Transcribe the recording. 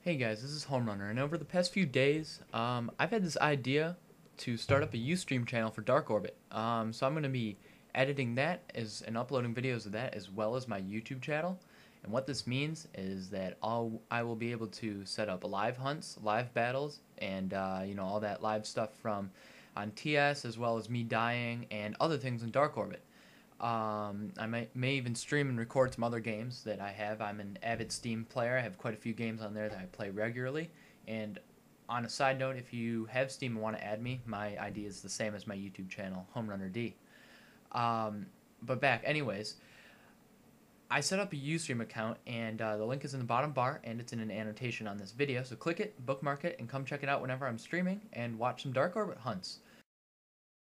Hey guys, this is Home Runner, and over the past few days, um, I've had this idea to start up a Ustream channel for Dark Orbit. Um, so I'm going to be editing that as, and uploading videos of that as well as my YouTube channel. And what this means is that I'll, I will be able to set up live hunts, live battles, and uh, you know all that live stuff from on TS as well as me dying and other things in Dark Orbit. Um, I may, may even stream and record some other games that I have. I'm an avid Steam player. I have quite a few games on there that I play regularly. And on a side note, if you have Steam and want to add me, my ID is the same as my YouTube channel, Home Runner D. Um, but back, anyways, I set up a Ustream account, and uh, the link is in the bottom bar, and it's in an annotation on this video. So click it, bookmark it, and come check it out whenever I'm streaming and watch some Dark Orbit hunts.